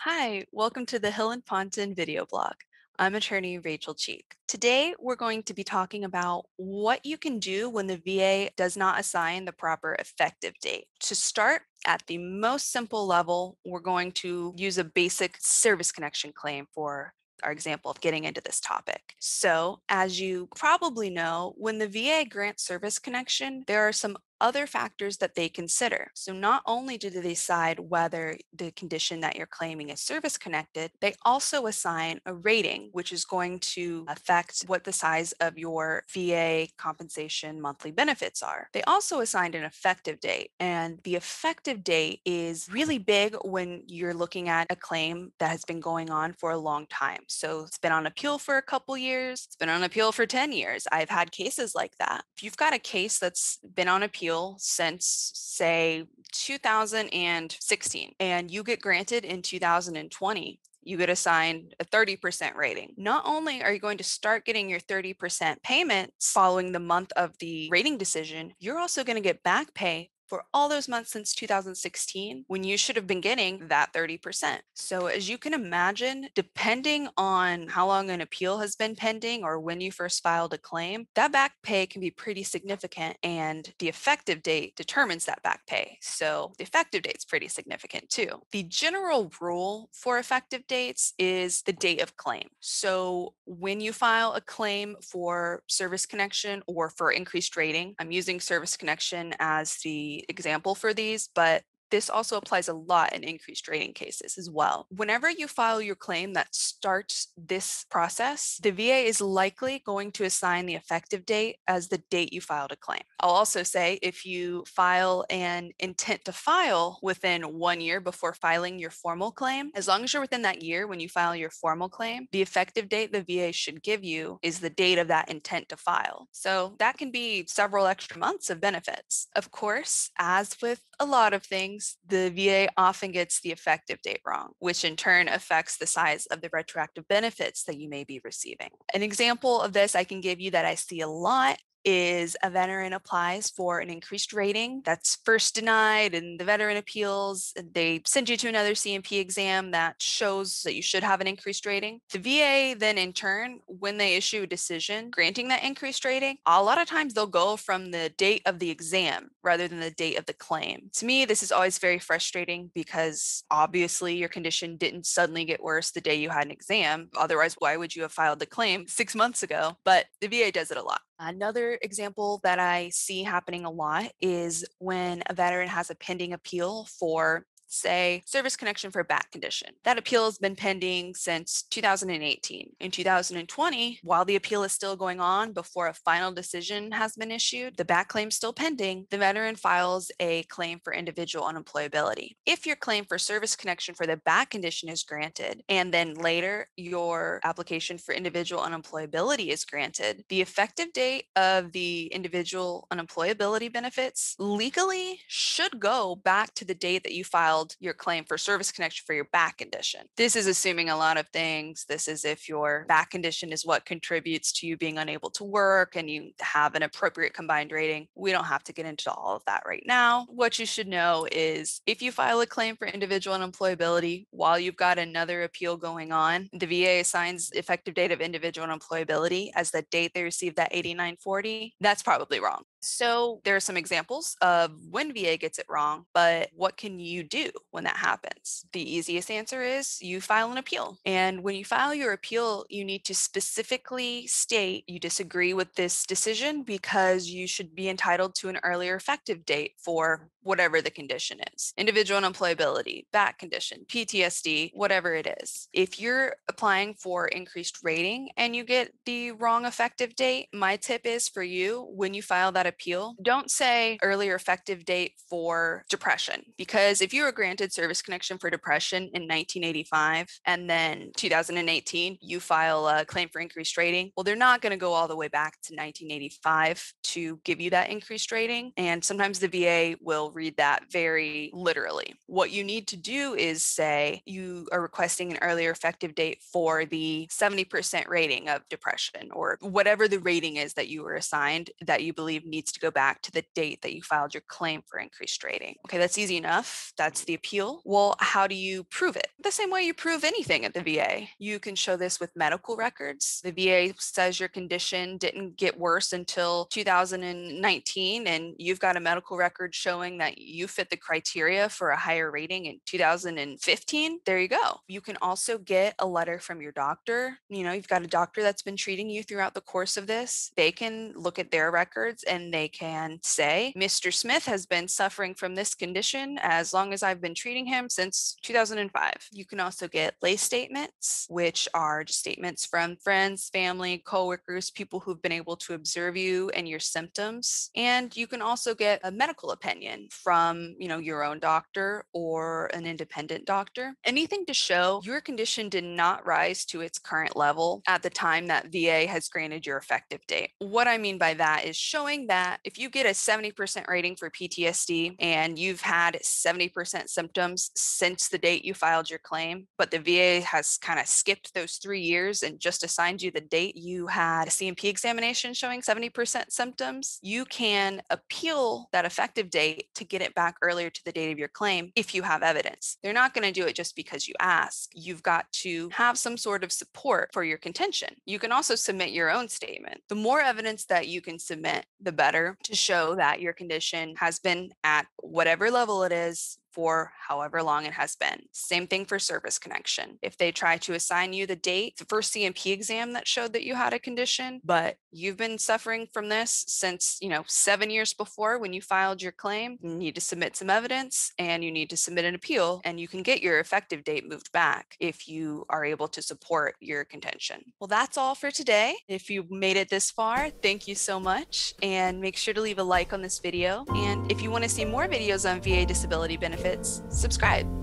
Hi, welcome to the Hill and Ponton video blog. I'm attorney Rachel Cheek. Today, we're going to be talking about what you can do when the VA does not assign the proper effective date. To start, at the most simple level, we're going to use a basic service connection claim for our example of getting into this topic. So, as you probably know, when the VA grants service connection, there are some other factors that they consider. So not only do they decide whether the condition that you're claiming is service connected, they also assign a rating, which is going to affect what the size of your VA compensation monthly benefits are. They also assigned an effective date, and the effective date is really big when you're looking at a claim that has been going on for a long time. So it's been on appeal for a couple years, it's been on appeal for 10 years. I've had cases like that. If you've got a case that's been on appeal since, say, 2016, and you get granted in 2020, you get assigned a 30% rating. Not only are you going to start getting your 30% payments following the month of the rating decision, you're also going to get back pay for all those months since 2016 when you should have been getting that 30%. So, as you can imagine, depending on how long an appeal has been pending or when you first filed a claim, that back pay can be pretty significant and the effective date determines that back pay. So, the effective date's pretty significant too. The general rule for effective dates is the date of claim. So, when you file a claim for service connection or for increased rating, I'm using service connection as the example for these, but this also applies a lot in increased rating cases as well. Whenever you file your claim that starts this process, the VA is likely going to assign the effective date as the date you filed a claim. I'll also say if you file an intent to file within one year before filing your formal claim, as long as you're within that year when you file your formal claim, the effective date the VA should give you is the date of that intent to file. So that can be several extra months of benefits. Of course, as with a lot of things, the VA often gets the effective date wrong, which in turn affects the size of the retroactive benefits that you may be receiving. An example of this I can give you that I see a lot is a veteran applies for an increased rating that's first denied and the veteran appeals they send you to another C&P exam that shows that you should have an increased rating the va then in turn when they issue a decision granting that increased rating a lot of times they'll go from the date of the exam rather than the date of the claim. To me this is always very frustrating because obviously your condition didn't suddenly get worse the day you had an exam. Otherwise why would you have filed the claim six months ago? But the va does it a lot. Another example that I see happening a lot is when a veteran has a pending appeal for say, service connection for back condition. That appeal has been pending since 2018. In 2020, while the appeal is still going on before a final decision has been issued, the back claim is still pending, the veteran files a claim for individual unemployability. If your claim for service connection for the back condition is granted, and then later your application for individual unemployability is granted, the effective date of the individual unemployability benefits legally should go back to the date that you filed filed your claim for service connection for your back condition. This is assuming a lot of things. This is if your back condition is what contributes to you being unable to work and you have an appropriate combined rating. We don't have to get into all of that right now. What you should know is if you file a claim for individual unemployability while you've got another appeal going on, the VA assigns effective date of individual unemployability as the date they received that 8940. That's probably wrong. So there are some examples of when VA gets it wrong, but what can you do when that happens? The easiest answer is you file an appeal. And when you file your appeal, you need to specifically state you disagree with this decision because you should be entitled to an earlier effective date for whatever the condition is individual unemployability, back condition, PTSD, whatever it is. If you're applying for increased rating and you get the wrong effective date, my tip is for you when you file that appeal, don't say earlier effective date for depression, because if you were granted service connection for depression in 1985 and then 2018, you file a claim for increased rating, well, they're not going to go all the way back to 1985 to give you that increased rating. And sometimes the VA will read that very literally. What you need to do is say you are requesting an earlier effective date for the 70% rating of depression or whatever the rating is that you were assigned that you believe needs needs to go back to the date that you filed your claim for increased rating. Okay, that's easy enough. That's the appeal. Well, how do you prove it? The same way you prove anything at the VA. You can show this with medical records. The VA says your condition didn't get worse until 2019, and you've got a medical record showing that you fit the criteria for a higher rating in 2015. There you go. You can also get a letter from your doctor. You know, you've got a doctor that's been treating you throughout the course of this. They can look at their records and they can say, Mr. Smith has been suffering from this condition as long as I've been treating him since 2005. You can also get lay statements, which are just statements from friends, family, coworkers, people who've been able to observe you and your symptoms. And you can also get a medical opinion from, you know, your own doctor or an independent doctor. Anything to show your condition did not rise to its current level at the time that VA has granted your effective date. What I mean by that is showing that if you get a 70% rating for PTSD and you've had 70% symptoms since the date you filed your claim, but the VA has kind of skipped those three years and just assigned you the date you had a C&P examination showing 70% symptoms, you can appeal that effective date to get it back earlier to the date of your claim if you have evidence. They're not going to do it just because you ask. You've got to have some sort of support for your contention. You can also submit your own statement. The more evidence that you can submit, the better to show that your condition has been at whatever level it is for however long it has been. Same thing for service connection. If they try to assign you the date, the first C&P exam that showed that you had a condition, but you've been suffering from this since, you know, seven years before when you filed your claim, you need to submit some evidence and you need to submit an appeal and you can get your effective date moved back if you are able to support your contention. Well, that's all for today. If you made it this far, thank you so much. And make sure to leave a like on this video. And if you want to see more videos on VA disability benefits, subscribe.